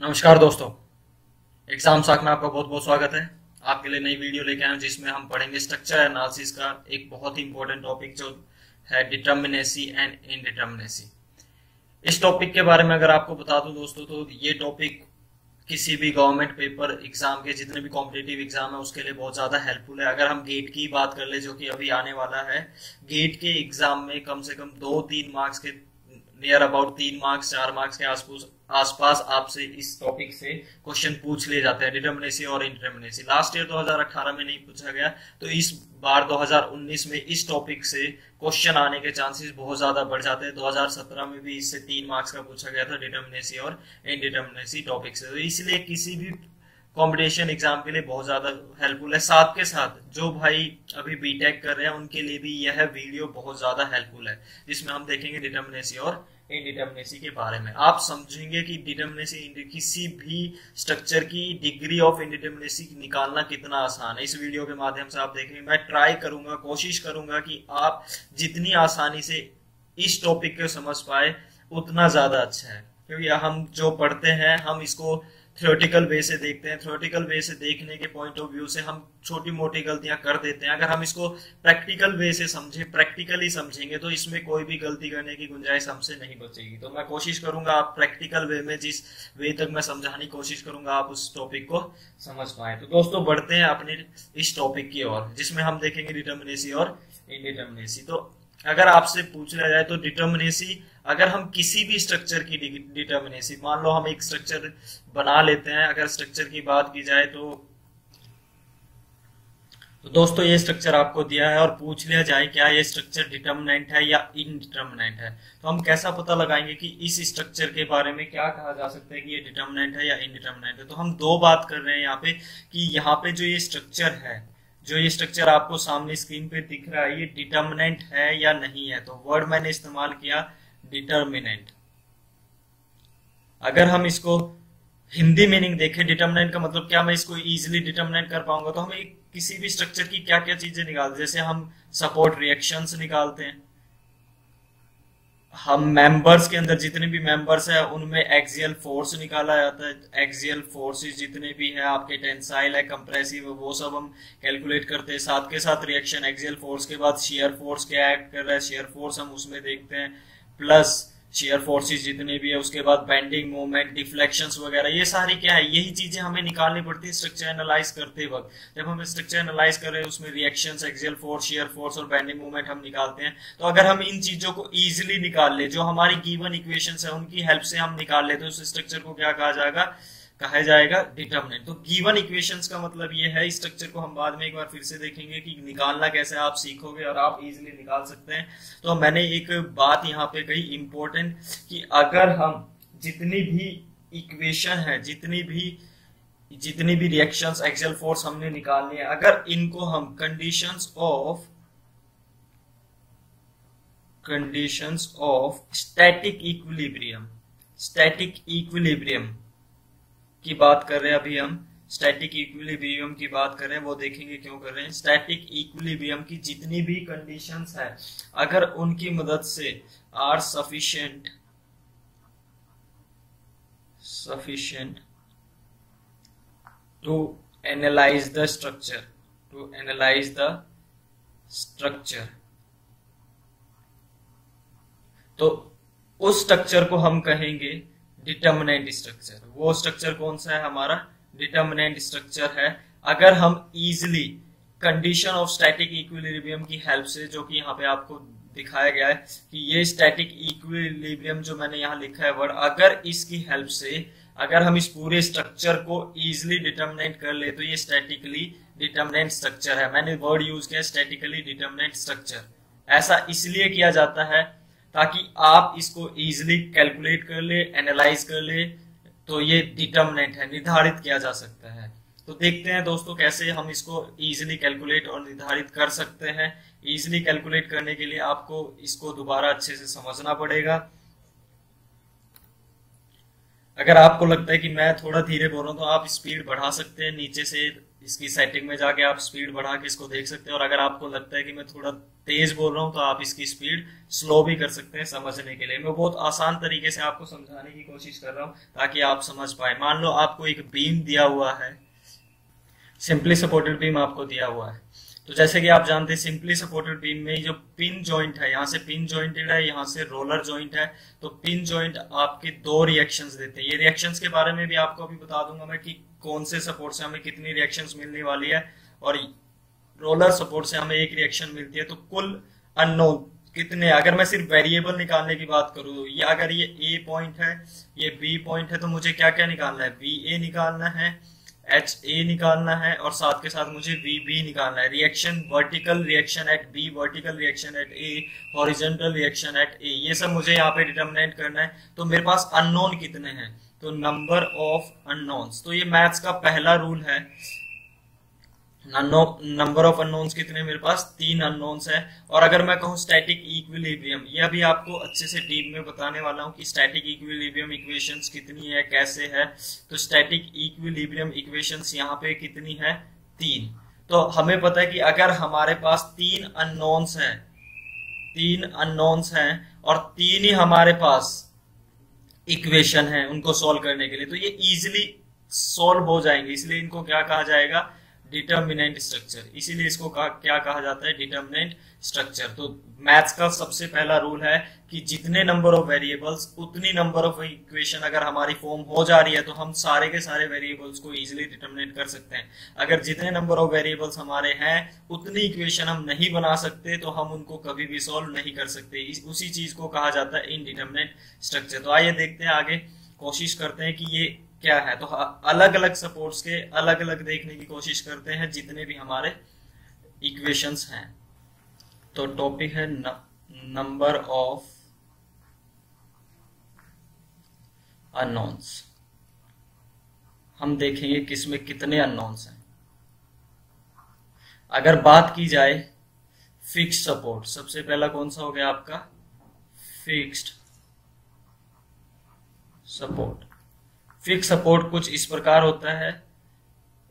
नमस्कार दोस्तों। एग्ज़ाम साक में आपका बहुत बहुत स्वागत है। आपके लिए नई वीडियो लेके आए जिसमें हम पढ़ेंगे स्ट्रक्चर एनालिसिस का एक बहुत ही इंपॉर्टेंट टॉपिक जो है डिटर्मिनेसी एंड इनडिटर्मिनेसी इस टॉपिक के बारे में अगर आपको बता दूँ दोस्तों तो ये टॉपिक किसी भी गवर्नमेंट पेपर एग्ज़ाम के जितने भी कॉम्पिटेटिव एग्ज़ाम है, उसके लिए बहुत ज़्यादा हेल्पफुल है। अगर हम गेट की बात कर ले, जो कि अभी आने वाला है गेट के एग्ज़ाम में कम से कम दो तीन मार्क्स के नियर अबाउट तीन मार्क्स चार मार्क्स के आसपास आसपास आपसे इस टॉपिक से क्वेश्चन पूछ लिए जाते हैं डिटर्मिनेसी और इंटरमिनेसी लास्ट ईयर 2018 में नहीं पूछा गया तो इस बार 2019 में इस टॉपिक से क्वेश्चन आने के चांसेस बहुत ज़्यादा बढ़ जाते हैं। 2017 में भी इससे तीन मार्क्स का पूछा गया था डिटर्मिनेसी और इनडिटर्मिनेसी टॉपिक से। तो इसलिए किसी भी कॉम्पिटिशन एग्ज़ाम के लिए बहुत ज़्यादा हेल्पफुल है। साथ के साथ जो भाई अभी बीटेक कर रहे हैं, उनके लिए भी यह वीडियो बहुत ज़्यादा हेल्पफुल है, जिसमें हम देखेंगे डिटर्मिनेसी और इनडिटर्मिनेसी के बारे में। आप समझेंगे कि डिटर्मिनेसी किसी भी स्ट्रक्चर की डिग्री ऑफ़ इनडिटर्मिनेसी निकालना कितना आसान है। इस वीडियो के माध्यम से आप देखेंगे। मैं ट्राई करूँगा, कोशिश करूँगा कि आप जितनी आसानी से इस टॉपिक को समझ पाए, उतना ज़्यादा अच्छा है। क्योंकि हम जो पढ़ते हैं, हम इसको थ्योरेटिकल वे से देखते हैं। थ्योरेटिकल वे से देखने के पॉइंट ऑफ़ व्यू से हम छोटी मोटी गलतियाँ कर देते हैं। अगर हम इसको प्रैक्टिकल वे से समझे प्रैक्टिकली समझेंगे तो इसमें कोई भी गलती करने की गुंजाइश हमसे नहीं बचेगी। तो मैं कोशिश करूँगा आप प्रैक्टिकल वे में जिस वे तक मैं समझाने की कोशिश करूँगा, आप उस टॉपिक को समझ पाए। तो दोस्तों, बढ़ते हैं अपने इस टॉपिक की ओर, जिसमें हम देखेंगे डिटर्मिनेसी और इनडिटर्मिनेसी तो अगर आपसे पूछ लिया जाए तो डिटर्मिनेसी अगर हम किसी भी स्ट्रक्चर की डिटर्मिनेसी मान लो हम एक स्ट्रक्चर बना लेते हैं, अगर स्ट्रक्चर की बात की जाए तो तो दोस्तों ये स्ट्रक्चर आपको दिया है और पूछ लिया जाए क्या ये स्ट्रक्चर डिटर्मिनेंट है या इनडिटर्मिनेंट है। तो हम कैसा पता लगाएँगे कि इस स्ट्रक्चर के बारे में क्या कहा जा सकता है कि ये डिटर्मिनेंट है या इनडिटर्मिनेंट है? तो हम दो बात कर रहे हैं यहाँ पे कि यहाँ पे जो ये स्ट्रक्चर है, जो ये स्ट्रक्चर आपको सामने स्क्रीन पे दिख रहा है, ये डिटर्मिनेंट है या नहीं है? तो वर्ड मैंने इस्तेमाल किया डिटर्मिनेंट अगर हम इसको हिंदी मीनिंग देखें डिटर्मिनेंट का मतलब क्या मैं इसको इजिली डिटर्मिनेंट कर पाऊँगा? तो हमें किसी भी स्ट्रक्चर की क्या क्या चीज़ें निकालते जैसे हम सपोर्ट रिएक्शंस निकालते हैं। हम मेंबर्स के अंदर जितने भी मेंबर्स है, उनमें एक्सियल फोर्स निकाला जाता है। एक्सियल फोर्सेस जितने भी है, आपके टेंसाइल है कंप्रेसिव है, वो सब हम कैलकुलेट करते हैं। साथ के साथ रिएक्शन एक्सियल फोर्स के बाद शेयर फोर्स क्या एक्ट कर रहा है? शेयर फोर्स हम उसमें देखते हैं। प्लस शेयर फोर्सेस जितने भी है, उसके बाद बेंडिंग मूवमेंट डिफ्लेक्शंस वगैरह, ये सारी क्या है? यही चीज़ें हमें निकालनी पड़ती है स्ट्रक्चर एनालाइज करते वक्त। जब हम स्ट्रक्चर एनालाइज कर रहे हैं, उसमें reaction axial force shear force और बेंडिंग मूवमेंट हम निकालते हैं तो अगर हम इन चीज़ों को ईजिली निकाल ले, जो हमारी गीवन इक्वेशन है, उनकी हेल्प से हम निकाल ले तो उस स्ट्रक्चर को क्या कहा जाएगा? कहा जाएगा डिटर्मिनेंट तो गिवन इक्वेशंस का मतलब ये है स्ट्रक्चर को हम बाद में एक बार फिर से देखेंगे कि निकालना कैसे आप सीखोगे और आप इजीली निकाल सकते हैं। तो मैंने एक बात यहाँ पे कही इम्पोर्टेंट कि अगर हम जितनी भी इक्वेशन है, जितनी भी जितनी भी रिएक्शंस एक्सेल फोर्स हमने निकालनी है, अगर इनको हम conditions of conditions of static equilibrium static equilibrium की बात कर रहे हैं अभी हम स्टैटिक इक्विलिब्रियम की बात कर रहे हैं, वो देखेंगे क्यों कर रहे हैं। स्टैटिक इक्विलिब्रियम की जितनी भी कंडीशंस है, अगर उनकी मदद से are sufficient sufficient to analyse the structure to analyse the structure तो उस स्ट्रक्चर को हम कहेंगे डिटर्मिनेंट स्ट्रक्चर वो स्ट्रक्चर कौन सा है? हमारा डिटर्मिनेंट स्ट्रक्चर है। अगर हम easily condition of static equilibrium की हेल्प से, जो कि यहाँ पे आपको दिखाया गया है कि ये स्टैटिक इक्विलिब्रियम जो मैंने यहाँ लिखा है वर्ड अगर इसकी हेल्प से, अगर हम इस पूरे स्ट्रक्चर को इजिली डिटर्मिनेट कर ले तो ये स्टैटिकली डिटर्मिनेंट स्ट्रक्चर है। मैंने वर्ड यूज़ किया स्टैटिकली डिटर्मिनेंट स्ट्रक्चर ऐसा इसलिए किया जाता है ताकि आप इसको इजिली कैलकुलेट कर ले एनालाइज कर ले तो ये डिटर्मिनेंट है, निर्धारित किया जा सकता है। तो देखते हैं दोस्तों कैसे हम इसको इजिली कैलकुलेट और निर्धारित कर सकते हैं। इजिली कैलकुलेट करने के लिए आपको इसको दोबारा अच्छे से समझना पड़ेगा। अगर आपको लगता है कि मैं थोड़ा धीरे बोल रहा हूँ तो आप स्पीड बढ़ा सकते हैं, नीचे से इसकी सेटिंग में जाके आप स्पीड बढ़ा के इसको देख सकते हैं। और अगर आपको लगता है कि मैं थोड़ा तेज बोल रहा हूँ तो आप इसकी स्पीड स्लो भी कर सकते हैं समझने के लिए। मैं बहुत आसान तरीके से आपको समझाने की कोशिश कर रहा हूँ ताकि आप समझ पाए। मान लो आपको एक बीम दिया हुआ है सिंपली सपोर्टेड बीम आपको दिया हुआ है। तो जैसे कि आप जानते हैं सिंपली सपोर्टेड बीम में जो पिन जॉइंट है, यहाँ से पिन जॉइंटेड है, यहाँ से रोलर जॉइंट है तो पिन जॉइंट आपके दो रिएक्शंस देते हैं। ये रिएक्शंस के बारे में भी आपको अभी बता दूँगा मैं कि कौन से सपोर्ट से हमें कितनी रिएक्शन मिलने वाली है और रोलर सपोर्ट से हमें एक रिएक्शन मिलती है तो कुल अननोन कितने अगर मैं सिर्फ़ वेरिएबल निकालने की बात करूँ, ये अगर ये ए पॉइंट है, ये बी पॉइंट है तो मुझे क्या क्या निकालना है? बी ए निकालना है एच ए निकालना है और साथ के साथ मुझे वी बी निकालना है। Reaction vertical reaction at B vertical reaction at A horizontal reaction at A ये सब मुझे यहाँ पे डिटर्मिनेट करना है। तो मेरे पास अननोन कितने हैं? तो नंबर ऑफ़ अननोन्स तो ये मैथ्स का पहला रूल है। नंबर ऑफ़ अननोन्स कितने मेरे पास? तीन अननोन्स है। और अगर मैं कहूँ स्टैटिक इक्विलिब्रियम यह भी आपको अच्छे से डीप में बताने वाला हूँ कि स्टैटिक इक्विलिब्रियम इक्वेशंस कितनी है, कैसे है। तो स्टैटिक इक्विलिब्रियम इक्वेशंस यहाँ पे कितनी है? तीन। तो हमें पता है कि अगर हमारे पास तीन अननोन्स हैं, तीन अननोन्स हैं, और तीन ही हमारे पास इक्वेशन है उनको सॉल्व करने के लिए तो ये इजिली सॉल्व हो जाएँगे। इसलिए इनको क्या कहा जाएगा? डिटर्मिनेंट स्ट्रक्चर इसीलिए इसको क्या कहा जाता है? डिटर्मिनेंट स्ट्रक्चर तो मैथ्स का सबसे पहला रूल है कि जितने नंबर ऑफ़ वेरिएबल्स उतनी नंबर ऑफ़ इक्वेशन अगर हमारी फॉर्म हो जा रही है तो हम सारे के सारे वेरिएबल्स को इजीली डिटर्मिनेट कर सकते हैं। अगर जितने नंबर ऑफ़ वेरिएबल्स हमारे हैं, उतनी इक्वेशन हम नहीं बना सकते तो हम उनको कभी भी सॉल्व नहीं कर सकते। उसी चीज़ को कहा जाता है इनडिटर्मिनेट स्ट्रक्चर तो आइए देखते हैं आगे। कोशिश करते हैं कि ये क्या है। तो अलग अलग सपोर्ट्स के अलग अलग देखने की कोशिश करते हैं, जितने भी हमारे इक्वेशंस हैं। तो टॉपिक है नंबर ऑफ़ अननोन्स हम देखेंगे किसमें कितने अननोन्स हैं। अगर बात की जाए फिक्स सपोर्ट सबसे पहला कौन सा हो गया आपका? फिक्स्ड सपोर्ट फिक्स सपोर्ट कुछ इस प्रकार होता है,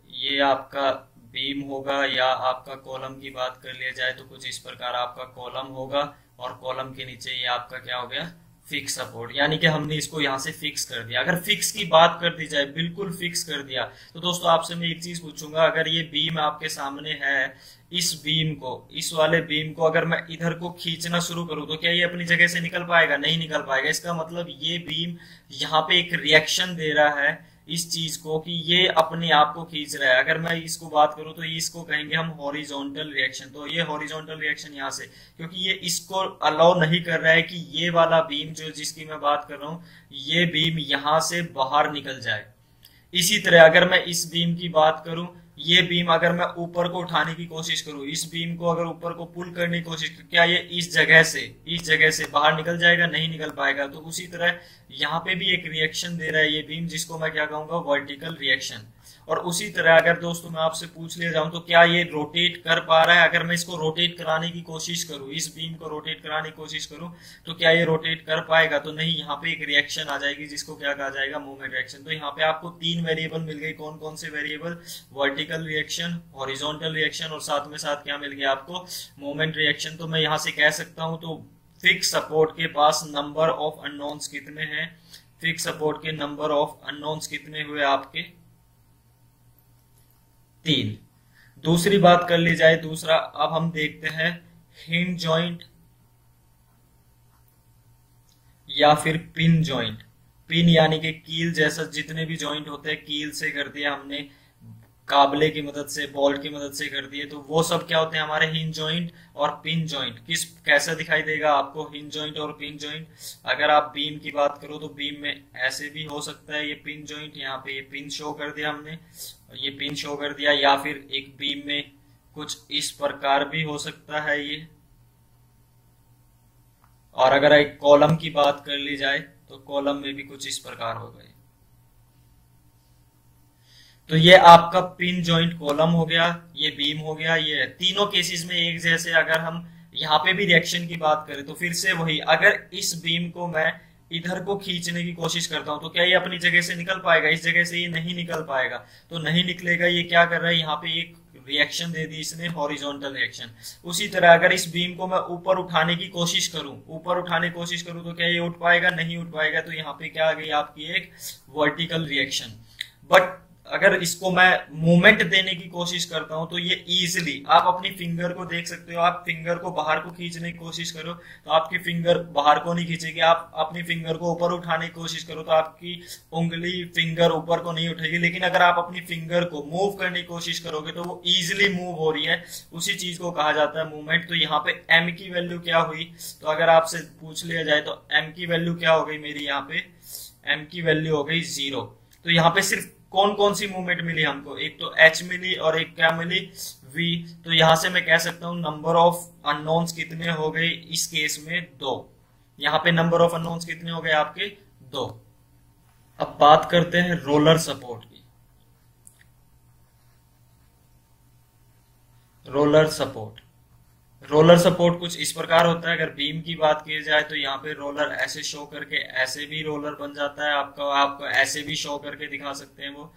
ये आपका बीम होगा या आपका कॉलम की बात कर लिया जाए तो कुछ इस प्रकार आपका कॉलम होगा और कॉलम के नीचे ये आपका क्या हो गया? फिक्स सपोर्ट यानी कि हमने इसको यहाँ से फिक्स कर दिया। अगर फिक्स की बात कर दी जाए, बिल्कुल फिक्स कर दिया तो दोस्तों आपसे मैं एक चीज़ पूछूँगा, अगर ये बीम आपके सामने है, इस बीम को, इस वाले बीम को अगर मैं इधर को खींचना शुरू करूँ तो क्या ये अपनी जगह से निकल पाएगा? नहीं निकल पाएगा। इसका मतलब ये बीम यहाँ पे एक रिएक्शन दे रहा है। इस चीज़ को कि ये अपने आप को खींच रहा है। अगर मैं इसको बात करूँ तो इसको कहेंगे हम हॉरिजॉन्टल रिएक्शन तो ये हॉरिजॉन्टल रिएक्शन यहाँ से, क्योंकि ये इसको अलाउ नहीं कर रहा है कि ये वाला बीम जो जिसकी मैं बात कर रहा हूँ, ये बीम यहाँ से बाहर निकल जाए। इसी तरह अगर मैं इस बीम की बात करूँ ये बीम अगर मैं ऊपर को उठाने की कोशिश करूँ, इस बीम को अगर ऊपर को पुल करने की कोशिश करूँ, क्या ये इस जगह से, इस जगह से बाहर निकल जाएगा, नहीं निकल पाएगा? तो उसी तरह यहाँ पे भी एक रिएक्शन दे रहा है ये बीम जिसको मैं क्या कहूँगा वर्टिकल रिएक्शन और उसी तरह अगर दोस्तों मैं आपसे पूछ लिया जाऊँ तो क्या ये रोटेट कर पा रहा है? अगर मैं इसको रोटेट कराने की कोशिश करूँ, इस बीम को रोटेट कराने की कोशिश करूँ तो क्या ये रोटेट कर पाएगा? तो नहीं, यहाँ पे एक रिएक्शन आ जाएगी, जिसको क्या कहा जाएगा? मूवमेंट रिएक्शन तो यहाँ पे आपको तीन वेरिएबल मिल गई कौन कौन से variable vertical reaction horizontal reaction और साथ में साथ क्या मिल गया आपको? मूवमेंट रिएक्शन तो मैं यहाँ से कह सकता हूँ तो फिक्स सपोर्ट के पास नंबर ऑफ़ अननोन्स कितने हैं? फिक्स सपोर्ट के नंबर ऑफ़ अननोन्स कितने हुए आपके? तीन। दूसरी बात कर ली जाए, दूसरा, अब हम देखते हैं हिंड जॉइंट या फिर पिन जॉइंट। पिन यानी कि कील जैसा जितने भी जॉइंट होते हैं, कील से कर दिया हमने। काबले की मदद से बॉल्ट की मदद से कर दिए तो वो सब क्या होते हैं हमारे हिंज जॉइंट और पिन जॉइंट। किस, कैसा दिखाई देगा आपको हिंज जॉइंट और पिन जॉइंट? अगर आप बीम की बात करो तो बीम में ऐसे भी हो सकता है, ये पिन जॉइंट, यहाँ पे ये पिन शो कर दिया हमने, ये पिन शो कर दिया, या फिर एक बीम में कुछ इस प्रकार भी हो सकता है ये। और अगर एक कॉलम की बात कर ली जाए तो कॉलम में भी कुछ इस प्रकार हो गए तो ये आपका पिन जॉइंट कॉलम हो गया, ये बीम हो गया, ये तीनों केसेस में एक जैसे अगर हम यहाँ पे भी रिएक्शन की बात करें तो फिर से वही, अगर इस बीम को मैं इधर को खींचने की कोशिश करता हूँ तो क्या ये अपनी जगह से निकल पाएगा? इस जगह से ये नहीं निकल पाएगा। तो नहीं निकलेगा, ये क्या कर रहा है? यहाँ पे एक रिएक्शन दे दी इसने हॉरिजॉन्टल रिएक्शन उसी तरह अगर इस बीम को मैं ऊपर उठाने की कोशिश करूँ, ऊपर उठाने की कोशिश करूँ तो क्या ये उठ पाएगा? नहीं उठ पाएगा तो यहाँ पे क्या आ गई आपकी एक वर्टिकल रिएक्शन बट अगर इसको मैं मूवमेंट देने की कोशिश करता हूँ तो ये इजिली आप अपनी फिंगर को देख सकते हो, आप फिंगर को बाहर को खींचने की कोशिश करो तो आपकी फिंगर बाहर को नहीं खींचेगी, आप अपनी फिंगर को ऊपर उठाने की कोशिश करो तो आपकी उंगली फिंगर ऊपर को नहीं उठेगी, लेकिन अगर आप अपनी फिंगर को मूव करने की कोशिश करोगे तो वो इजिली मूव हो रही है, उसी चीज़ को कहा जाता है मूवमेंट तो यहाँ पे एम की वैल्यू क्या हुई? तो अगर आपसे पूछ लिया जाए तो एम की वैल्यू क्या हो गई मेरी यहाँ पे? एम की वैल्यू हो गई ज़ीरो तो यहाँ पे सिर्फ़ कौन कौन सी मूवमेंट मिली हमको? एक तो एच मिली और एक क्या मिली वी तो यहाँ से मैं कह सकता हूँ नंबर ऑफ़ अननोन्स कितने हो गए इस केस में? दो। यहाँ पे नंबर ऑफ़ अननोन्स कितने हो गए आपके? दो। अब बात करते हैं रोलर सपोर्ट की। रोलर सपोर्ट रोलर सपोर्ट कुछ इस प्रकार होता है। अगर बीम की बात की जाए तो यहाँ पे रोलर ऐसे शो करके ऐसे भी रोलर बन जाता है। आपका आप ऐसे भी शो करके दिखा सकते हैं वो।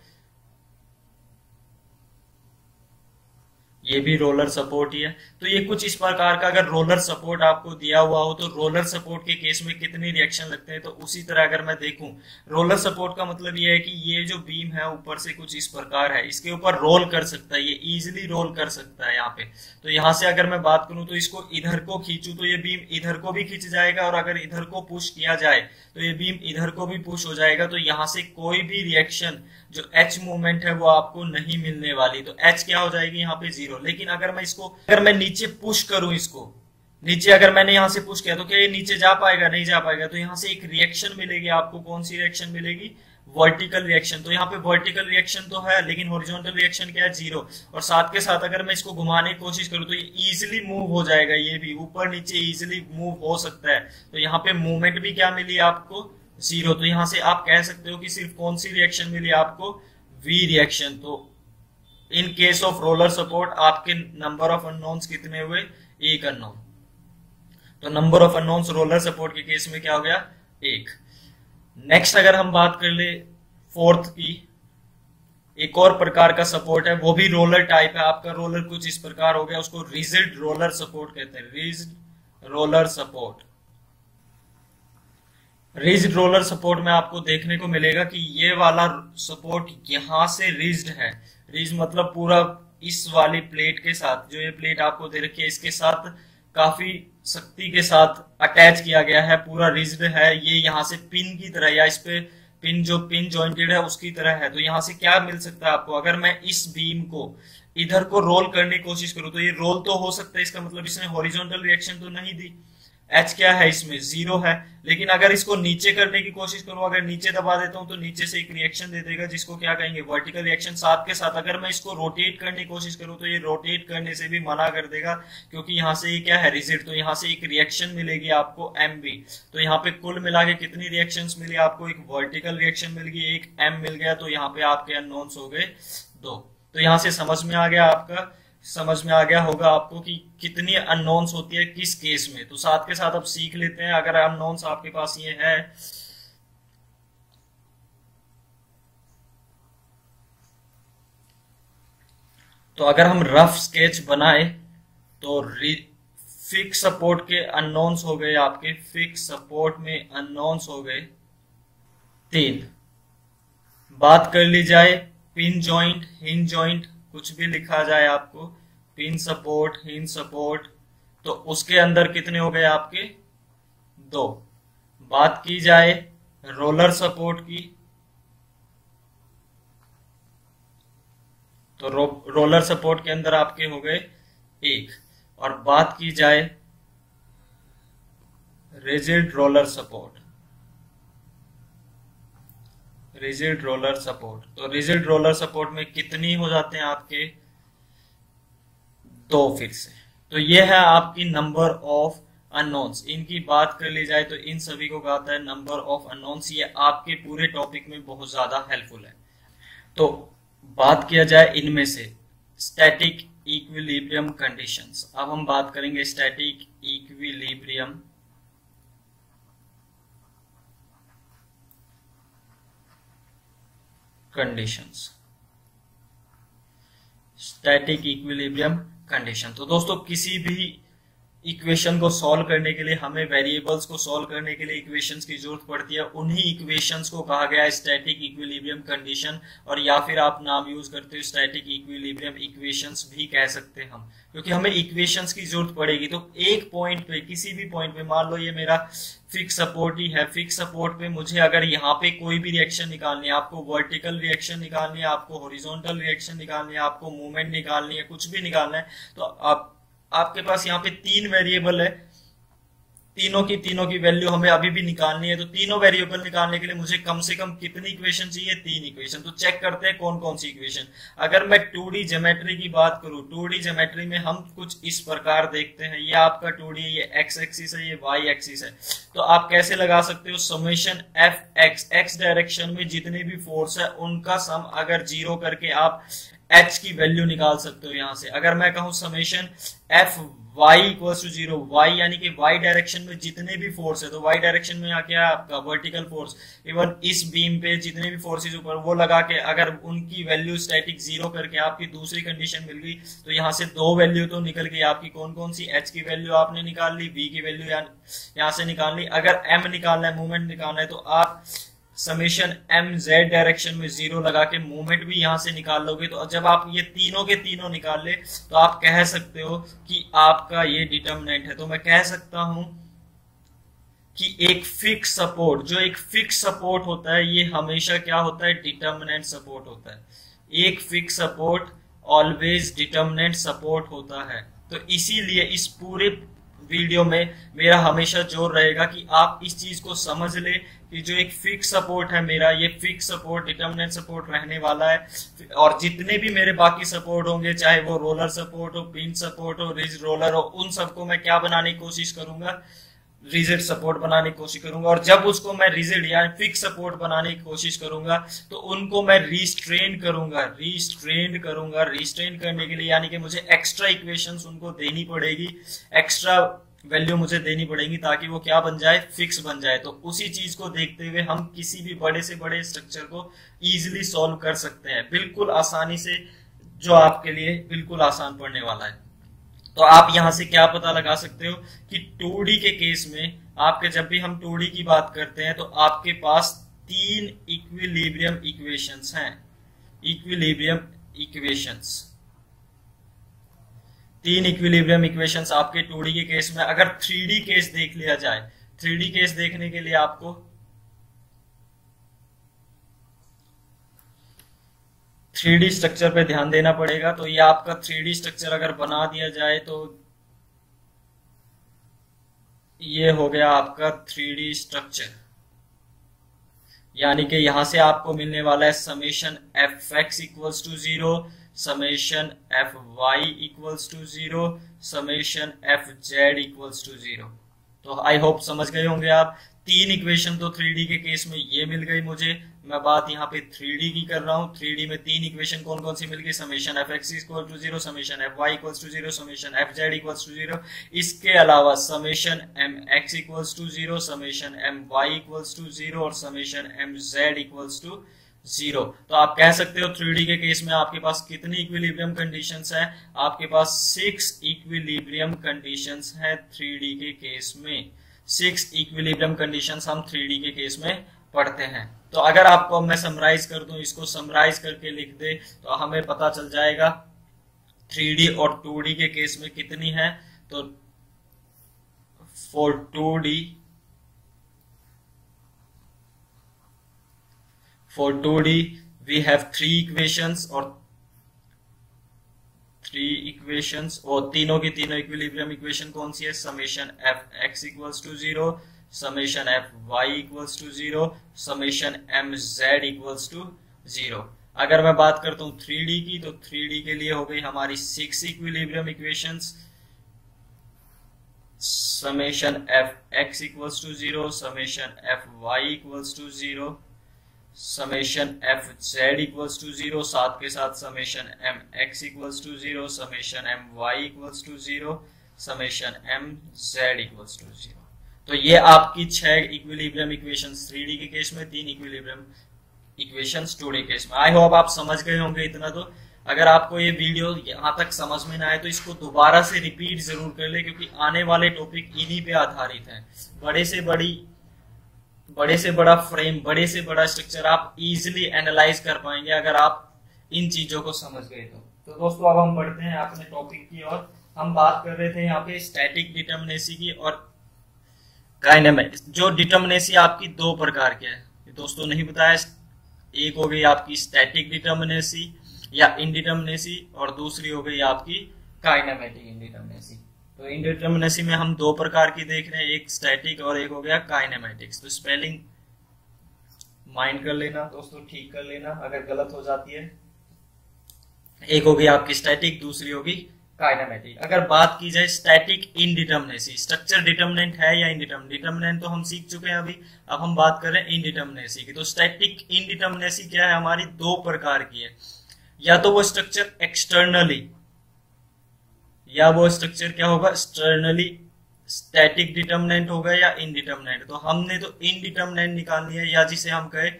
ये भी रोलर सपोर्ट ही है। तो ये कुछ इस प्रकार का अगर रोलर सपोर्ट आपको दिया हुआ हो तो रोलर सपोर्ट के केस में कितने रिएक्शन लगते हैं? तो उसी तरह अगर मैं देखूँ रोलर सपोर्ट का मतलब ये है कि ये जो बीम है, ऊपर से कुछ इस प्रकार है। इसके ऊपर रोल कर सकता है, ये इजिली रोल कर सकता है यहाँ पे। तो यहाँ से अगर मैं बात करूँ तो इसको इधर को खींचू तो ये बीम इधर को भी खींच जाएगा और अगर इधर को पुश किया जाए तो ये बीम इधर को भी पुश हो जाएगा। तो यहाँ से कोई भी रिएक्शन जो एच मूवमेंट है, वो आपको नहीं मिलने वाली। तो एच क्या हो जाएगी? यहाँ पे ज़ीरो लेकिन अगर मैं इसको, अगर मैं नीचे पुश करूँ इसको, नीचे अगर मैंने यहाँ से पुश किया तो क्या ये नीचे जा पाएगा, नहीं जा पाएगा? तो यहाँ से एक रिएक्शन मिलेगी आपको। कौन सी रिएक्शन मिलेगी? वर्टिकल रिएक्शन तो यहाँ पे वर्टिकल रिएक्शन तो है, लेकिन हॉरिजॉन्टल रिएक्शन क्या है? ज़ीरो और साथ के साथ अगर मैं इसको घुमाने की कोशिश करूँ तो ये इजिली मूव हो जाएगा, ये भी। ऊपर नीचे इजिली मूव हो सकता है। तो यहाँ पे मूवमेंट भी क्या मिली आपको? ज़ीरो तो यहाँ से आप कह सकते हो कि सिर्फ़ कौन सी रिएक्शन मिली आपको? वी रिएक्शन तो in case of roller support आपके नंबर ऑफ़ अननोन्स कितने हुए? एक अननोन तो number of unknowns roller support के केस में क्या हो गया? एक. नेक्स्ट अगर हम बात कर ले फोर्थ की, एक और प्रकार का सपोर्ट है, वो भी रोलर टाइप है। आपका रोलर कुछ इस प्रकार हो गया, उसको रिजिड रोलर सपोर्ट कहते हैं। Rigid roller support rigid roller support में आपको देखने को मिलेगा कि ये वाला सपोर्ट यहाँ से रिज्ड है। रिज मतलब पूरा इस वाली प्लेट के साथ, जो ये प्लेट आपको दे रखी है, इसके साथ काफ़ी शक्ति के साथ अटैच किया गया है, पूरा रिज्ड है, ये यहाँ से पिन की तरह या इस पे पिन जो पिन जॉइंटेड है, उसकी तरह है। तो यहाँ से क्या मिल सकता है आपको? अगर मैं इस बीम को इधर को रोल करने की कोशिश करूँ तो ये रोल तो हो सकता है, इसका मतलब इसने हॉरिजॉन्टल रिएक्शन तो नहीं दी। एच क्या है? इसमें ज़ीरो है। लेकिन अगर इसको नीचे करने की कोशिश करूँ, अगर नीचे दबा देता हूँ तो नीचे से एक रिएक्शन दे देगा, जिसको क्या कहेंगे? वर्टिकल रिएक्शन साथ के साथ। अगर मैं इसको रोटेट करने की कोशिश करूँ तो ये रोटेट करने से भी मना कर देगा, क्योंकि यहाँ से ये क्या है? रिजिट तो यहाँ से एक रिएक्शन मिलेगी आपको एम तो यहाँ पे कुल मिला के कितनी रिएक्शन मिली आपको? एक वर्टिकल रिएक्शन मिल गई, एक एम मिल गया तो यहाँ पे आपके अनोन्स हो गए दो। तो यहाँ से समझ में आ गया आपका समझ में आ गया होगा आपको कि कितनी अननोन्स होती है किस केस में। तो साथ के साथ अब सीख लेते हैं, अगर अननोन्स आपके पास ये है। तो अगर हम रफ स्केच बनाए तो फिक्स सपोर्ट के अननोन्स हो गए आपके। फिक्स सपोर्ट में अननोन्स हो गए तीन। बात कर ली जाए पिन जॉइंट हिन जॉइंट कुछ भी लिखा जाए आपको पिन सपोर्ट हिन सपोर्ट तो उसके अंदर कितने हो गए आपके? दो। बात की जाए रोलर सपोर्ट की तो रो, रोलर सपोर्ट के अंदर आपके हो गए एक। और बात की जाए rigid roller support rigid roller support. तो रिजिड रोलर सपोर्ट में कितनी हो जाते हैं आपके? दो फिर से। तो ये है आपकी नंबर ऑफ़ अननोन्स इनकी बात कर ली जाए तो इन सभी को कहता है नंबर ऑफ़ अननोन्स ये आपके पूरे टॉपिक में बहुत ज़्यादा हेल्पफुल है। तो बात किया जाए इनमें से स्टैटिक इक्विलिब्रियम कंडीशंस अब हम बात करेंगे static equilibrium conditions static equilibrium condition तो दोस्तों किसी भी इक्वेशन को सॉल्व करने के लिए, हमें वेरिएबल्स को सॉल्व करने के लिए इक्वेशंस की ज़रूरत पड़ती है। उन्हीं इक्वेशंस को कहा गया स्टैटिक इक्विलिब्रियम कंडीशन और या फिर आप नाम यूज़ करते हो स्टैटिक इक्विलिब्रियम इक्वेशंस भी कह सकते हैं हम। क्योंकि हमें इक्वेशंस की ज़रूरत पड़ेगी। तो एक पॉइंट पे, किसी भी पॉइंट पे, मान लो ये मेरा फिक्स सपोर्ट ही है। फिक्स सपोर्ट पे मुझे अगर यहाँ पे कोई भी रिएक्शन निकालनी है, आपको वर्टिकल रिएक्शन निकालनी है, आपको हॉरिजॉन्टल रिएक्शन निकालनी है, आपको मूवमेंट निकालनी है, कुछ भी निकालना है तो आप आपके पास यहाँ पे तीन वेरिएबल है। तीनों की तीनों की वैल्यू हमें अभी भी निकालनी है। तो तीनों वेरिएबल निकालने के लिए मुझे कम से कम कितनी इक्वेशन चाहिए? तीन इक्वेशन तो चेक करते हैं कौन कौन सी इक्वेशन अगर मैं टू डी जोमेट्री की बात करूँ टू डी जोमेट्री में हम कुछ इस प्रकार देखते हैं। ये आपका टू डी ये एक्स एक्सिस है, ये वाई एक्सिस है। तो आप कैसे लगा सकते हो? Summation F X X direction में जितने भी फोर्स है, उनका सम अगर ज़ीरो करके आप एच की वैल्यू निकाल सकते हो यहाँ से। अगर मैं कहूँ summation F Y equal to zero Y यानी कि वाई डायरेक्शन में जितने भी फोर्स है तो वाई डायरेक्शन में यहाँ क्या आपका? वर्टिकल फोर्स इवन इस बीम पे जितने भी फोर्सेज ऊपर, वो लगा के अगर उनकी वैल्यू स्टैटिक ज़ीरो करके आपकी दूसरी कंडीशन मिल गई तो यहाँ से दो वैल्यू तो निकल गई आपकी। कौन कौन सी? एच की वैल्यू आपने निकाल ली वी की वैल्यू यहाँ से निकाल ली। अगर एम निकालना है मूवमेंट निकालना है तो आप समेशन एम जेड डायरेक्शन में ज़ीरो लगा के मूवमेंट भी यहाँ से निकाल लोगे तो जब आप ये तीनों के तीनों निकाल ले तो आप कह सकते हो कि आपका ये डिटर्मिनेंट है। तो मैं कह सकता हूँ कि एक फिक्स सपोर्ट जो एक फिक्स सपोर्ट होता है, ये हमेशा क्या होता है? डिटर्मिनेंट सपोर्ट होता है। एक fix support always determinant support होता है। तो इसीलिए इस पूरे वीडियो में मेरा हमेशा ज़ोर रहेगा कि आप इस चीज़ को समझ ले कि जो एक फिक्स सपोर्ट है मेरा, ये फिक्स सपोर्ट डिटर्मिनेंट सपोर्ट रहने वाला है। और जितने भी मेरे बाकी सपोर्ट होंगे, चाहे वो रोलर सपोर्ट हो पिन सपोर्ट हो रिज रोलर हो, उन सबको मैं क्या बनाने की कोशिश करूँगा? रिजिड सपोर्ट बनाने की कोशिश करूँगा और जब उसको मैं रिजिड या फिक्स सपोर्ट बनाने की कोशिश करूँगा तो उनको मैं रिस्ट्रेन करूँगा रिस्ट्रेन करूँगा रिस्ट्रेन करने के लिए यानी कि मुझे एक्स्ट्रा इक्वेशंस उनको देनी पड़ेगी एक्स्ट्रा वैल्यू मुझे देनी पड़ेगी ताकि वो क्या बन जाए फिक्स बन जाए। तो उसी चीज़ को देखते हुए हम किसी भी बड़े से बड़े स्ट्रक्चर को इजिली सॉल्व कर सकते हैं। बिल्कुल आसानी से जो आपके लिए बिल्कुल आसान पड़ने वाला है। तो आप यहाँ से क्या पता लगा सकते हो कि टू के केस में आपके जब भी हम टू की बात करते हैं तो आपके पास तीन इक्विलिब्रियम इक्वेशंस हैं। इक्विलिब्रियम इक्वेशंस तीन इक्विलिब्रियम इक्वेशंस आपके टू के केस में, अगर थ्री केस देख लिया जाए थ्री केस देखने के लिए आपको थ्री स्ट्रक्चर पे ध्यान देना पड़ेगा। तो ये आपका थ्री स्ट्रक्चर अगर बना दिया जाए तो ये हो गया आपका थ्री स्ट्रक्चर। यानी कि यहाँ से आपको मिलने वाला है summation F X equals to zero, summation F Y equals to zero, summation F Z equals to zero. तो आई होप समझ गए होंगे आप। तीन इक्वेशन तो थ्री के केस में ये मिल गई मुझे। मैं बात यहाँ पे थ्री की कर रहा हूँ। थ्री में तीन इक्वेशन कौन कौन सी मिल गई summation F X equal to zero summation F Y equals to zero summation F Z equals to zero इसके अलावा summation M X equals to zero summation M Y equals to zero और summation M Z equals to zero तो आप कह सकते हो three के case में आपके पास कितनी इक्विलिब्रियम कंडीशंस है? आपके पास सिक्स इक्विलिब्रियम कंडीशंस है थ्री के केस में। सिक्स इक्विलिब्रियम कंडीशंस हम थ्री के केस में पढ़ते हैं। तो अगर आपको मैं समराइज कर दूँ इसको समराइज करके लिख दे तो हमें पता चल जाएगा थ्री और टू के केस में कितनी है। तो for two D For 2D, we have three equations or three equations और तीनों की तीनों इक्विलिब्रियम इक्वेशन कौन सी है? Summation F X equals to zero summation F Y equals to zero summation M Z equals to zero अगर मैं बात करता हूँ थ्री डी की तो थ्री डी के लिए हो गई हमारी six equilibrium equations summation F X equals to zero summation F Y equals to zero summation F Z equals to zero साथ के साथ summation M X equals to zero summation M Y equals to zero summation M Z equals to zero तो ये आपकी छह equilibrium equation three के case में, तीन equilibrium equations two D case में। आई होप आप समझ गए होंगे इतना तो। अगर आपको ये वीडियो यहाँ तक समझ में ना आए तो इसको दोबारा से रिपीट ज़रूर कर ले, क्योंकि आने वाले टॉपिक इन्हीं पे आधारित हैं। बड़े से बड़ी, बड़े से बड़ा फ्रेम बड़े से बड़ा स्ट्रक्चर आप इजिली एनालाइज कर पाएँगे अगर आप इन चीज़ों को समझ गए तो। तो दोस्तों, अब हम बढ़ते हैं अपने टॉपिक की और हम बात कर रहे थे यहाँ पे स्टैटिक डिटर्मिनेसी की और काइनेमेट जो डिटर्मिनेसी आपकी दो प्रकार के है। दोस्तों नहीं बताया, एक हो गई आपकी स्टैटिक डिटर्मिनेसी या इनडिटर्मिनेसी और दूसरी हो गई आपकी काइनेमेटिक इनडिटर्मिनेसी तो इनडिटर्मिनेसी में हम दो प्रकार की देख रहे हैं, एक स्टैटिक और एक हो गया काइनेमेटिक्स तो स्पेलिंग माइंड कर लेना, दोस्तों ठीक कर लेना, अगर गलत हो जाती है। एक होगी आपकी स्टैटिक दूसरी होगी काइनेमेटिक अगर बात की जाए स्टैटिक इनडिटर्मिनेसी स्ट्रक्चर डिटर्मिनेंट है या इनडिटर्मिनेंट डिटर्मिनेंट तो हम सीख चुके हैं अभी। अब हम बात कर रहे हैं इनडिटर्मिनेसी की। तो स्टैटिक इनडिटर्मिनेसी क्या है? हमारी दो प्रकार की है। या तो वो स्ट्रक्चर एक्सटर्नली या वो स्ट्रक्चर क्या होगा? एक्सटर्नली स्टैटिक डिटर्मिनेंट होगा या इनडिटर्मिनेंट तो हमने तो इनडिटर्मिनेंट निकालनी है या जिसे हम कहे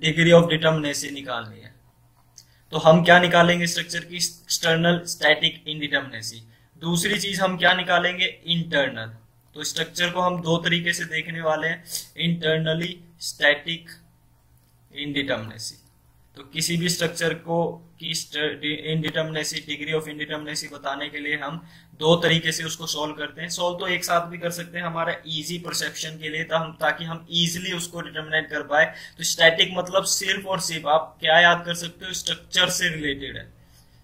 डिग्री ऑफ़ डिटर्मिनेसी निकालनी है। तो हम क्या निकालेंगे स्ट्रक्चर की? एक्सटर्नल स्टैटिक इनडिटर्मिनेसी दूसरी चीज़ हम क्या निकालेंगे? इंटरनल तो स्ट्रक्चर को हम दो तरीके से देखने वाले हैं. इंटरनली स्टैटिक इनडिटर्मिनेसी तो किसी भी स्ट्रक्चर को की इनडिटर्मिनेसी डिग्री ऑफ़ इनडिटर्मिनेसी बताने के लिए हम दो तरीके से उसको सॉल्व करते हैं। सॉल्व तो एक साथ भी कर सकते हैं, हमारा इजी परसेप्शन के लिए हम ताकि हम इजीली उसको डिटर्मिनेट कर पाए। तो स्टैटिक मतलब सिर्फ़ और सिर्फ़ आप क्या याद कर सकते हो? स्ट्रक्चर से रिलेटेड है।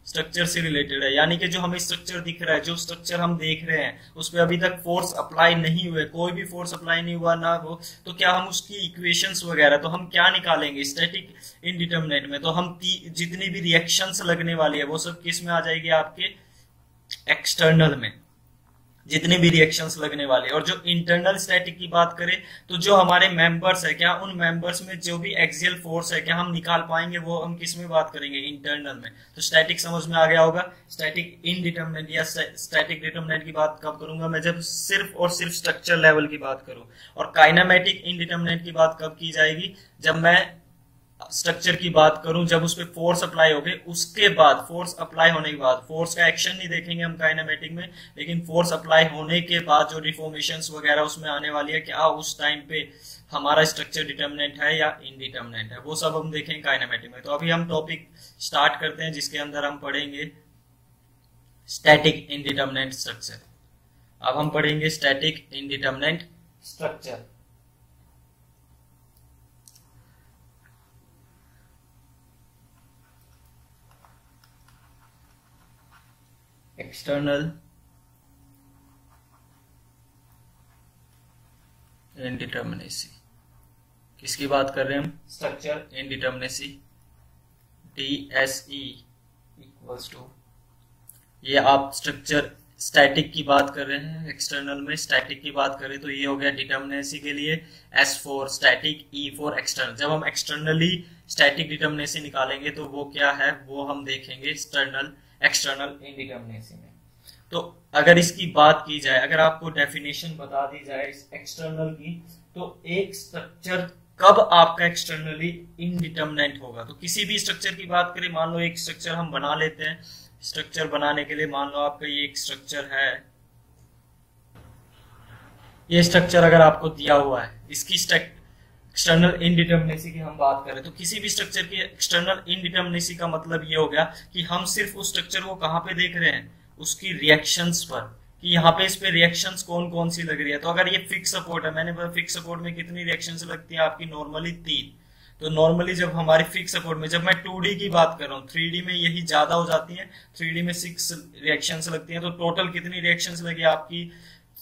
स्ट्रक्चर से रिलेटेड है। यानी कि जो हमें स्ट्रक्चर दिख रहा है, जो स्ट्रक्चर हम देख रहे हैं, उस पर अभी तक फोर्स अप्लाई नहीं हुए। कोई भी फोर्स अप्लाई नहीं हुआ, ना हो तो क्या हम उसकी इक्वेशंस वगैरह तो हम क्या निकालेंगे स्टैटिक इनडिटर्मिनेट में? तो हम जितनी भी रिएक्शंस लगने वाली है, वो सब किसमें आ जाएगी आपके? एक्सटर्नल में, जितने भी रिएक्शंस लगने वाले। और जो इंटरनल स्टैटिक की बात करें तो जो हमारे मेंबर्स है, क्या उन मेंबर्स में जो भी एक्सियल फोर्स है, क्या हम निकाल पाएँगे, वो हम किसमें बात करेंगे? इंटरनल में। तो स्टैटिक समझ में आ गया होगा। स्टैटिक इनडिटर्मिनेंट या स्टैटिक डिटर्मिनेंट की बात कब करूँगा मैं? जब सिर्फ़ और सिर्फ़ स्ट्रक्चर लेवल की बात करूँ। और काइनामेटिक इनडिटर्मिनेंट की बात कब की जाएगी? जब मैं स्ट्रक्चर की बात करूँ, जब उस पर फोर्स अप्लाई हो गए उसके बाद फोर्स अप्लाई होने के बाद फोर्स का एक्शन नहीं देखेंगे हम काइनामेटिक में, लेकिन फोर्स अप्लाई होने के बाद जो रिफॉर्मेशन वगैरह उसमें आने वाली है, क्या उस टाइम पे हमारा स्ट्रक्चर डिटर्मिनेंट है या इनडिटर्मिनेंट है? वो सब हम देखेंगे काइनामेटिक में। तो अभी हम टॉपिक स्टार्ट करते हैं, जिसके अंदर हम पढ़ेंगे स्टैटिक इनडिटर्मिनेंट स्ट्रक्चर अब हम पढ़ेंगे static indeterminant structure external indeterminacy किसकी बात कर रहे हैं हम? Structure indeterminacy D S E equals to ये आप स्ट्रक्चर स्टैटिक की बात कर रहे हैं एक्सटर्नल में स्टैटिक की बात करें तो ये हो गया डिटर्मिनेसी के लिए S for static E for external जब हम एक्सटर्नली स्टैटिक डिटर्मिनेसी निकालेंगे तो वो क्या है? वो हम देखेंगे एक्सटर्नल एक्सटर्नल इनडिटर्मिनेसी में। तो अगर इसकी बात की जाए, अगर आपको डेफिनेशन बता दी जाए इस एक्सटर्नल की तो एक स्ट्रक्चर कब आपका एक्सटर्नली इनडिटर्मिनेंट होगा? तो किसी भी स्ट्रक्चर की बात करें, मान लो एक स्ट्रक्चर हम बना लेते हैं। स्ट्रक्चर बनाने के लिए मान लो आपका ये एक स्ट्रक्चर है। ये स्ट्रक्चर अगर आपको दिया हुआ है, इसकी एक्सटर्नल इनडिटर्मिनेसी की हम बात करें तो किसी भी स्ट्रक्चर की एक्सटर्नल इनडिटर्मिनेसी का मतलब ये हो गया कि हम सिर्फ़ उस स्ट्रक्चर को कहाँ पे देख रहे हैं? उसकी रिएक्शंस पर। कि यहाँ पे इस पे रिएक्शंस कौन कौन सी लग रही है? तो अगर ये फिक्स सपोर्ट है, मैंने बोला फिक्स सपोर्ट में कितनी रिएक्शंस लगती है आपकी? नॉर्मली तीन। तो नॉर्मली जब हमारी फिक्स सपोर्ट में, जब मैं टू की बात कर रहा हूँ थ्री में यही ज़्यादा हो जाती है थ्री में सिक्स रिएक्शंस लगती है तो टोटल कितनी रिएक्शंस लगी आपकी?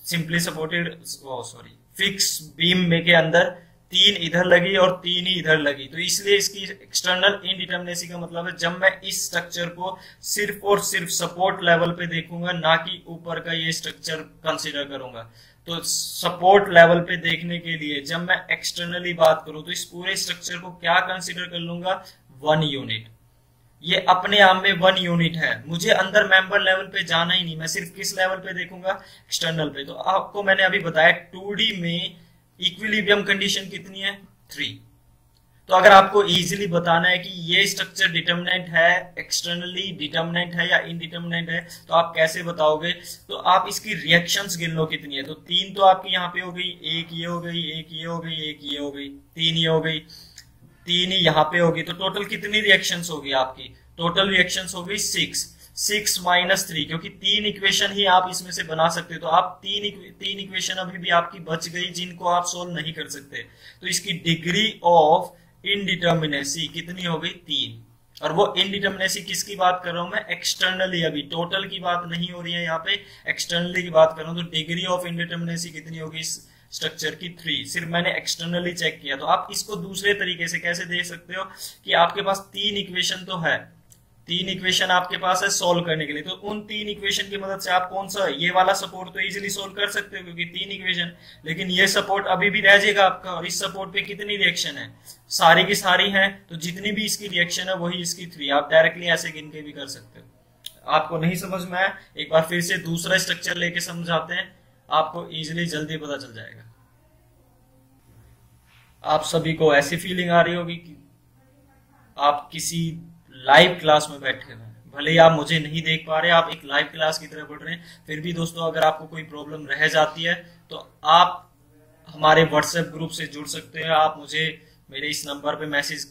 Simply supported sorry fix beam में के अंदर तीन इधर लगी और तीन ही इधर लगी। तो इसलिए इसकी एक्सटर्नल इनडिटर्मिनेसी का मतलब है, जब मैं इस स्ट्रक्चर को सिर्फ़ और सिर्फ़ सपोर्ट लेवल पे देखूँगा, ना कि ऊपर का ये स्ट्रक्चर कंसीडर करूँगा। तो सपोर्ट लेवल पे देखने के लिए जब मैं एक्सटर्नली बात करूँ तो इस पूरे स्ट्रक्चर को क्या कंसिडर कर लूँगा? वन यूनिट ये अपने आप में वन यूनिट है। मुझे अंदर मेंबर लेवल पे जाना ही नहीं। मैं सिर्फ़ किस लेवल पे देखूँगा? एक्सटर्नल पे। तो आपको मैंने अभी बताया टू में इक्विलिब्रियम कंडीशन कितनी है? थ्री तो अगर आपको इजीली बताना है कि ये स्ट्रक्चर डिटर्मिनेंट है एक्सटर्नली डिटर्मिनेंट है या इनडिटर्मिनेंट है तो आप कैसे बताओगे? तो आप इसकी रिएक्शंस गिन लो कितनी है। तो तीन तो आपकी यहाँ पे हो गई, एक ये हो गई, एक ये हो गई, एक ये हो गई, तीन ये हो गई, तीन ही यहाँ पे होगी। तो टोटल कितनी रिएक्शंस होगी आपकी? टोटल रिएक्शंस हो गई सिक्स सिक्स माइनस थ्री, क्योंकि तीन इक्वेशन ही आप इसमें से बना सकते हो तो आप तीन तीन इक्वेशन अभी भी आपकी बच गई, जिनको आप सोल्व नहीं कर सकते। तो इसकी डिग्री ऑफ़ इनडिटर्मिनेसी कितनी हो गई? तीन। और वो इनडिटर्मिनेसी किसकी बात कर रहा हूँ मैं? एक्सटर्नली अभी। टोटल की बात नहीं हो रही है यहाँ पे। एक्सटर्नली की बात कर रहा हूँ तो डिग्री ऑफ़ इनडिटर्मिनेसी कितनी होगी इस स्ट्रक्चर की? थ्री सिर्फ़ मैंने एक्सटर्नली चेक किया तो आप इसको दूसरे तरीके से कैसे देख सकते हो कि आपके पास तीन इक्वेशन तो है तीन इक्वेशन आपके पास है सोल्व करने के लिए। तो उन तीन इक्वेशन की मदद से आप कौन सा, ये वाला सपोर्ट तो इजीली सोल्व कर सकते हो, क्योंकि तीन इक्वेशन लेकिन ये सपोर्ट अभी भी रह जाएगा आपका, और इस सपोर्ट पे कितनी रिएक्शन है? सारी की सारी है तो जितनी भी इसकी रिएक्शन है, वही इसकी थ्री आप डायरेक्टली ऐसे गिन के भी कर सकते हो। आपको नहीं समझ में आया? एक बार फिर से दूसरा स्ट्रक्चर लेके समझाते हैं, आपको इजिली जल्दी पता चल जाएगा। आप सभी को ऐसी फीलिंग आ रही होगी कि आप किसी लाइव क्लास में बैठे हुए भले ही आप मुझे नहीं देख पा रहे, आप एक लाइव क्लास की तरह पढ़ रहे हैं, फिर भी दोस्तों अगर आपको कोई प्रॉब्लम रह जाती है तो आप हमारे व्हाट्सएप ग्रुप से जुड़ सकते हैं। आप मुझे मेरे इस नंबर पे मैसेज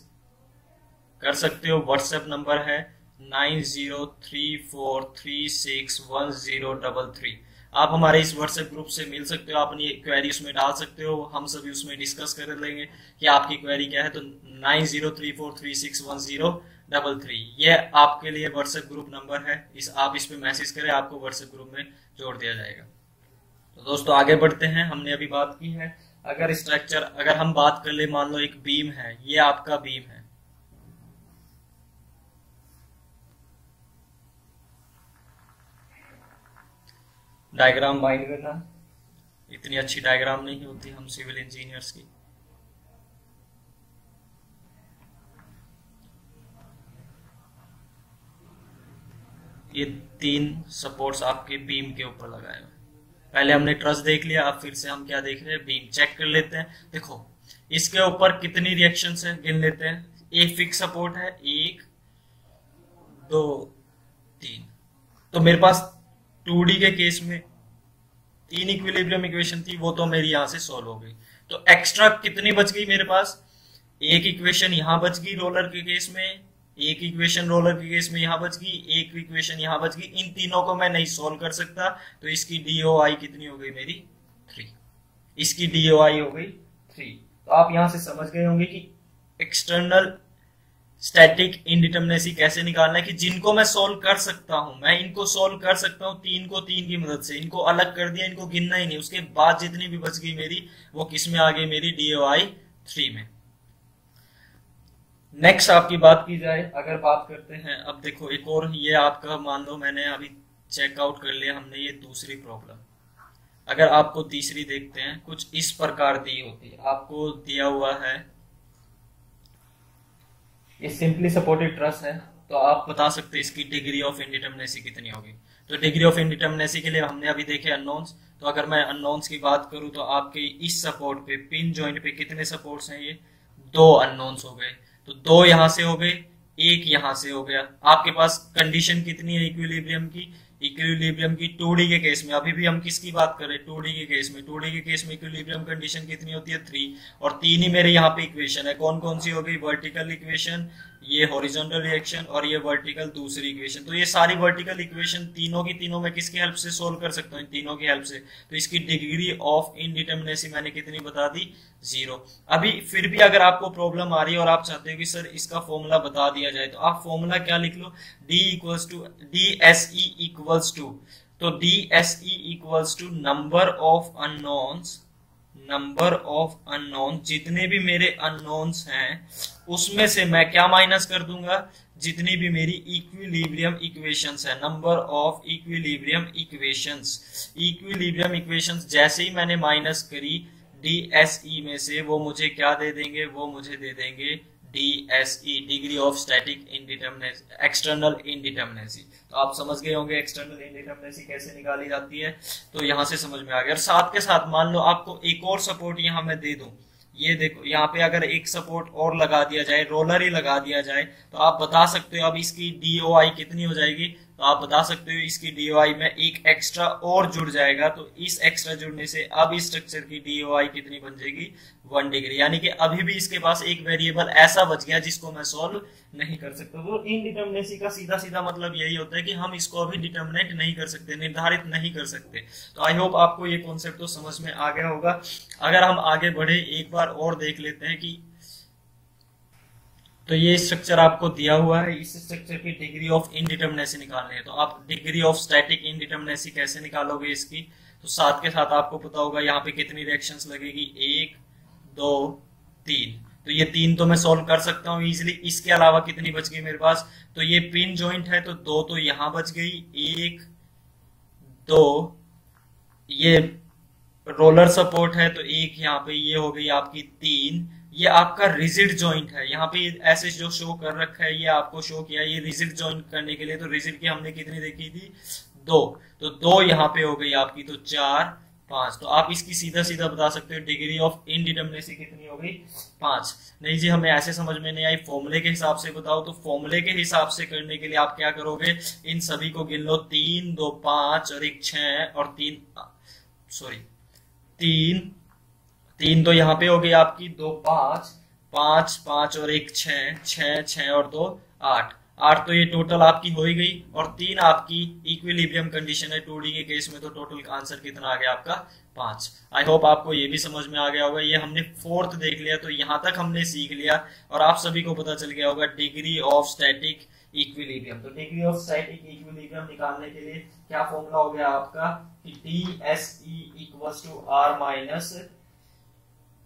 कर सकते हो। व्हाट्सएप नंबर है nine zero three four three six one zero double three आप हमारे इस व्हाट्सएप ग्रुप से मिल सकते हो अपनी क्वेरी उसमें डाल सकते हो, हम सभी उसमें डिस्कस कर लेंगे कि आपकी क्वेरी क्या है तो nine zero three four three six one zero double three ये आपके लिए व्हाट्सएप ग्रुप नंबर है। इस, आप इस पे मैसेज करें, आपको व्हाट्सएप ग्रुप में जोड़ दिया जाएगा। तो दोस्तों, आगे बढ़ते हैं। हमने अभी बात की है। अगर स्ट्रक्चर अगर हम बात कर ले, मान लो एक बीम है, ये आपका बीम है। डायग्राम बाइंड करना। इतनी अच्छी डायग्राम नहीं होती हम सिविल इंजीनियर्स की। ये तीन सपोर्ट्स आपके बीम के ऊपर लगाए हुए पहले हमने ट्रस देख लिया, अब फिर से हम क्या देख रहे हैं? बीम चेक कर लेते हैं। देखो, इसके ऊपर कितनी रिएक्शन है? गिन लेते हैं। एक फिक्स सपोर्ट है, एक, दो, तीन। तो मेरे पास टू के केस में तीन इक्विलिब्रियम इक्वेशन थी, वो तो मेरी यहाँ से सॉल्व हो गई। तो एक्स्ट्रा कितनी बच गई मेरे पास? एक इक्वेशन यहाँ बच गई रोलर के केस में एक इक्वेशन रोलर के केस में यहाँ बच गई, एक इक्वेशन यहाँ बच गई, इन तीनों को मैं नहीं सॉल्व कर सकता। तो इसकी डीओ आई कितनी हो गई मेरी? थ्री इसकी डीओ आई हो गई थ्री तो आप यहाँ से समझ गए होंगे कि एक्सटर्नल स्टैटिक इनडिटर्मिनेसी कैसे निकालना है कि जिनको मैं सॉल्व कर सकता हूँ, मैं इनको सॉल्व कर सकता हूँ, तीन को तीन की मदद से। इनको अलग कर दिया, इनको गिनना ही नहीं। उसके बाद जितनी भी बच गई मेरी, वो किसमें आ गई मेरी डीओ आई थ्री में। नेक्स्ट आपकी बात की जाए, अगर बात करते हैं, अब देखो, एक और ये आपका, मान लो मैंने अभी चेकआउट कर लिया, हमने ये दूसरी प्रॉब्लम अगर आपको तीसरी देखते हैं, कुछ इस प्रकार दी होती है। आपको दिया हुआ है, ये सिंपली सपोर्टेड ट्रस्ट है तो आप बता सकते हैं इसकी डिग्री ऑफ़ इनडिटर्मिनेसी कितनी होगी। तो डिग्री ऑफ़ इनडिटर्मिनेसी के लिए हमने अभी देखे अननोन्स तो अगर मैं अननोन्स की बात करूँ तो आपके इस सपोर्ट पे पिन जॉइंट पे कितने सपोर्ट्स हैं ये? दो अननोन्स हो गए। तो दो यहाँ से हो गए, एक यहाँ से हो गया। आपके पास कंडीशन कितनी है इक्विलिब्रियम की? इक्विलिब्रियम की टोड़ी के केस में। अभी भी हम किसकी बात कर रहे हैं? टू के केस में। टोड़ी के केस में इक्विलिब्रियम कंडीशन कितनी होती है? थ्री और तीन ही मेरे यहाँ पे इक्वेशन है। कौन कौन सी हो गई? वर्टिकल इक्वेशन ये हॉरिजॉन्टल रिएक्शन और ये वर्टिकल दूसरी इक्वेशन तो ये सारी वर्टिकल इक्वेशन तीनों की तीनों में किसकी हेल्प से सोल्व कर सकता हूँ? तीनों की हेल्प से। तो इसकी डिग्री ऑफ़ इनडिटर्मिनेसी मैंने कितनी बता दी? ज़ीरो अभी फिर भी अगर आपको प्रॉब्लम आ रही है और आप चाहते हो कि सर इसका फॉर्मूला बता दिया जाए तो आप फॉर्मूला क्या लिख लो? D equals to D S E equals to तो D S E equals to number of unknowns number of unknown जितने भी मेरे अननोन्स हैं उसमें से मैं क्या माइनस कर दूँगा? जितनी भी मेरी इक्विलिब्रियम इक्वेशंस है number of equilibrium equations equilibrium equations जैसे ही मैंने माइनस करी डी एस ई में से वो मुझे क्या दे देंगे? वो मुझे दे देंगे D S E degree of static indeterminacy external indeterminacy तो आप समझ गए होंगे एक्सटर्नल इनडिटर्मिनेसी कैसे निकाली जाती है। तो यहाँ से समझ में आ गया। और साथ के साथ मान लो आपको एक और सपोर्ट यहाँ मैं दे दूँ। ये देखो, यहाँ पे अगर एक सपोर्ट और लगा दिया जाए रोलर ही लगा दिया जाए तो आप बता सकते हो अब इसकी डीओआई कितनी हो जाएगी? तो आप बता सकते हो इसकी डीओआई में एक एक्स्ट्रा और जुड़ जाएगा तो इस एक्स्ट्रा जुड़ने से अब इस स्ट्रक्चर की डीओआई कितनी बन जाएगी? वन डिग्री यानी कि अभी भी इसके पास एक वेरिएबल ऐसा बच गया जिसको मैं सॉल्व नहीं कर सकता। तो इनडिटर्मिनेसी का सीधा सीधा मतलब यही होता है कि हम इसको अभी डिटर्मिनेट नहीं कर सकते, निर्धारित नहीं कर सकते। तो आई होप आपको ये कॉन्सेप्ट तो समझ में आ गया होगा। अगर हम आगे बढ़े, एक बार और देख लेते हैं कि तो ये स्ट्रक्चर आपको दिया हुआ है। इस स्ट्रक्चर की डिग्री ऑफ़ इनडिटर्मिनेसी निकालनी है। तो आप डिग्री ऑफ़ स्टैटिक इनडिटर्मिनेसी कैसे निकालोगे इसकी? तो साथ के साथ आपको पता होगा यहाँ पे कितनी रिएक्शंस लगेगी। एक, दो, तीन। तो ये तीन तो मैं सॉल्व कर सकता हूँ इजिली इसके अलावा कितनी बच गई मेरे पास? तो ये पिन ज्वाइंट है तो दो तो यहाँ बच गई। एक, दो, ये रोलर सपोर्ट है तो एक यहाँ पे ये हो गई आपकी तीन। ये आपका रिजिड जॉइंट है। यहाँ पे ऐसे जो शो कर रखा है, ये आपको शो किया ये रिजिड जॉइंट करने के लिए तो रिजिड की हमने कितनी देखी थी? दो। तो दो यहाँ पे हो गई आपकी तो चार, पाँच। तो आप इसकी सीधा सीधा बता सकते हो डिग्री ऑफ़ इनडिटर्मिनेसी कितनी हो गई? पाँच। नहीं जी, हमें ऐसे समझ में नहीं आई। फॉर्मूले के हिसाब से बताओ तो फॉर्मूले के हिसाब से करने के लिए आप क्या करोगे? इन सभी को गिन लो। तीन, दो, पाँच और एक छह और तीन सॉरी तीन तीन तो यहाँ पे हो गई आपकी, दो पाँच पाँच पाँच और एक छह छह छह और दो, आठ। आठ तो ये टोटल आपकी हो ही गई और तीन आपकी इक्विलिब्रियम कंडीशन है टू के केस में तो टोटल आंसर कितना आ गया आपका? पाँच। आई होप आपको ये भी समझ में आ गया होगा। ये हमने फोर्थ देख लिया तो यहाँ तक हमने सीख लिया और आप सभी को पता चल गया होगा डिग्री ऑफ़ स्टैटिक इक्विलिब्रियम तो डिग्री ऑफ़ स्टैटिक इक्विलिब्रियम निकालने के लिए क्या फॉर्मूला हो गया आपका कि T S equals to R minus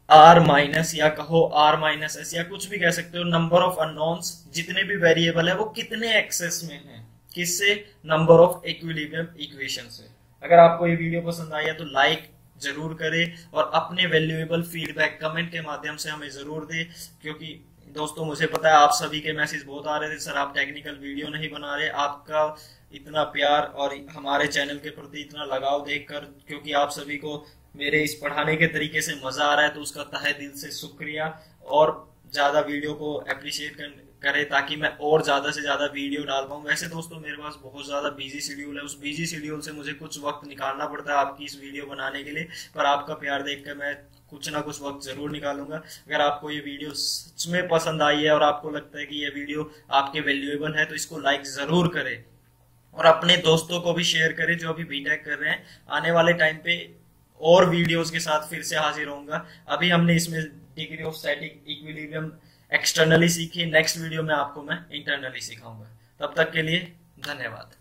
R minus या कहो आर माइनस एस या कुछ भी कह सकते हो नंबर ऑफ़ अननोन्स जितने भी वेरिएबल है, वो कितने एक्सेस में है? किससे? नंबर ऑफ़ इक्विलिब्रियम इक्वेशन से। अगर आपको ये वीडियो पसंद आया तो लाइक ज़रूर करें और अपने वैल्यूएबल फीडबैक कमेंट के माध्यम से हमें ज़रूर दे, क्योंकि दोस्तों, मुझे पता है आप सभी के मैसेज बहुत आ रहे थे, सर आप टेक्निकल वीडियो नहीं बना रहे, आपका इतना प्यार और हमारे चैनल के प्रति इतना लगाव देखकर, क्योंकि आप सभी को मेरे इस पढ़ाने के तरीके से मज़ा आ रहा है तो उसका तहे दिल से शुक्रिया। और ज़्यादा वीडियो को अप्रिशिएट करे ताकि मैं और ज़्यादा से ज़्यादा वीडियो डाल पाऊँ। वैसे दोस्तों, मेरे पास बहुत ज़्यादा बिज़ी शेड्यूल है। उस बिज़ी शेड्यूल से मुझे कुछ वक्त निकालना पड़ता है आपकी इस वीडियो बनाने के लिए। पर आपका प्यार देख कर मैं कुछ ना कुछ वक्त ज़रूर निकालूँगा। अगर आपको ये वीडियो सच में पसंद आई है और आपको लगता है कि ये वीडियो आपके वैल्यूएबल है तो इसको लाइक ज़रूर करें। और अपने दोस्तों को भी शेयर करें जो अभी बीटेक कर रहे हैं। आने वाले टाइम पे और वीडियोस के साथ फिर से हाजिर होऊँगा। अभी हमने इसमें degree of static equilibrium externally सीखी। नेक्स्ट वीडियो में आपको मैं इंटरनली सिखाऊँगा। तब तक के लिए धन्यवाद।